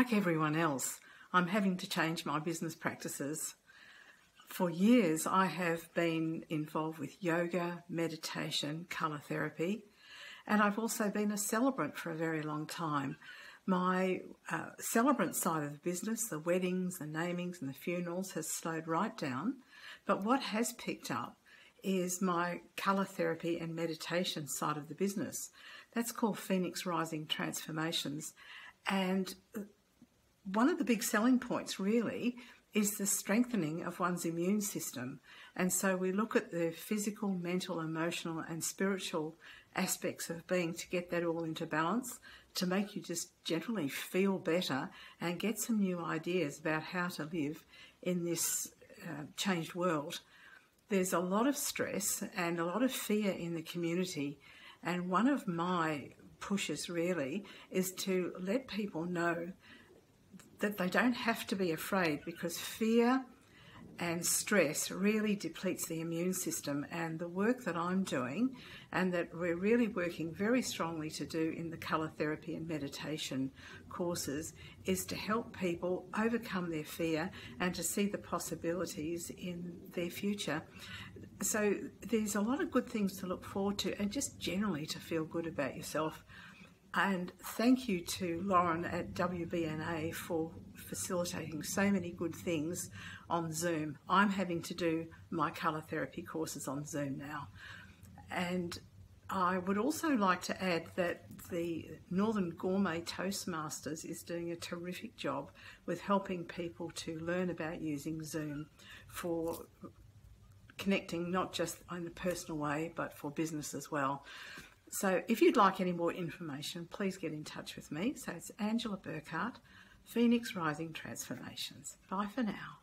like everyone else, I'm having to change my business practices. For years, I have been involved with yoga, meditation, colour therapy, and I've also been a celebrant for a very long time. My uh, celebrant side of the business, the weddings, the namings, and the funerals, has slowed right down. But what has picked up is my colour therapy and meditation side of the business. That's called Phoenix Rising Transformations. And one of the big selling points, really, is the strengthening of one's immune system. And so we look at the physical, mental, emotional, and spiritual aspects of being to get that all into balance, to make you just generally feel better and get some new ideas about how to live in this uh, changed world. There's a lot of stress and a lot of fear in the community, and one of my pushes really is to let people know that they don't have to be afraid because fear and stress really depletes the immune system. And the work that I'm doing, and that we're really working very strongly to do in the colour therapy and meditation courses, is to help people overcome their fear and to see the possibilities in their future. So there's a lot of good things to look forward to, and just generally to feel good about yourself. And thank you to Lauren at WBNA for facilitating so many good things on Zoom. I'm having to do my colour therapy courses on Zoom now. And I would also like to add that the Northern Gourmet Toastmasters is doing a terrific job with helping people to learn about using Zoom for connecting not just in a personal way but for business as well. So if you'd like any more information, please get in touch with me. So it's Angela Burchardt, Phoenix Rising Transformations. Bye for now.